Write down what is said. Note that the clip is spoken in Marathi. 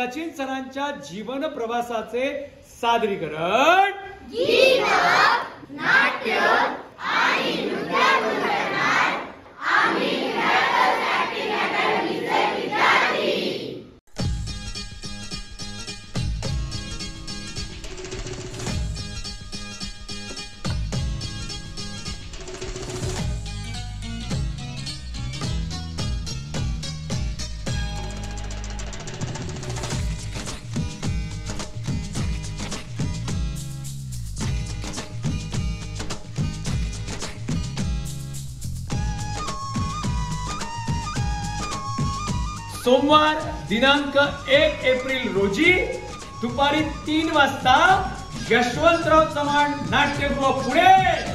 सचिन सरांच्या जीवन प्रवासाचे सादरीकरण. सोमवार दिनांक एक एप्रिल रोजी दुपारी तीन वाजता यशवंतराव चव्हाण नाट्यगृह पुणे.